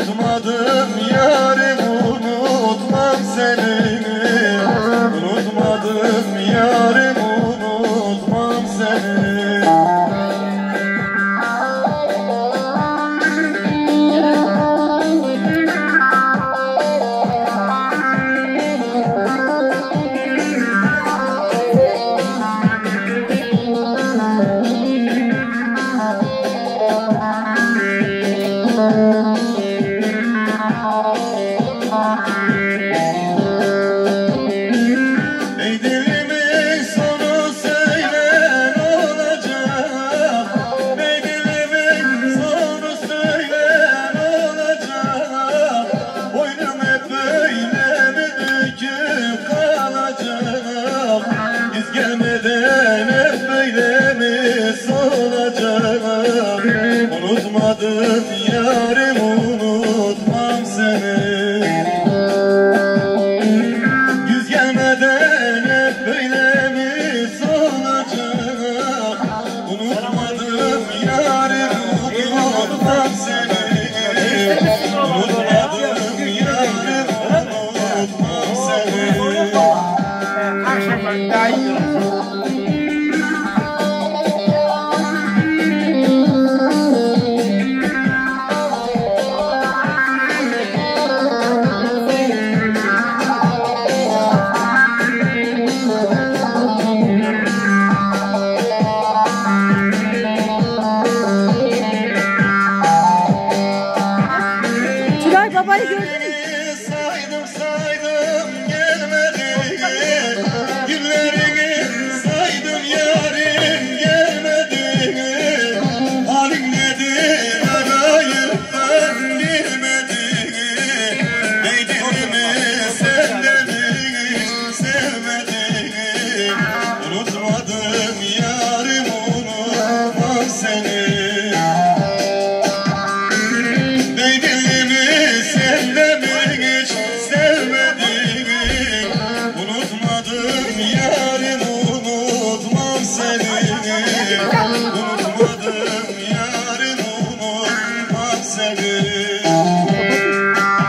Unutmadım yarim unutmam seni. Unutmadım yarim unutmam seni. Sevmeden hep böyle mi soracağım Unutmadım yarim unutmam seni. Hey,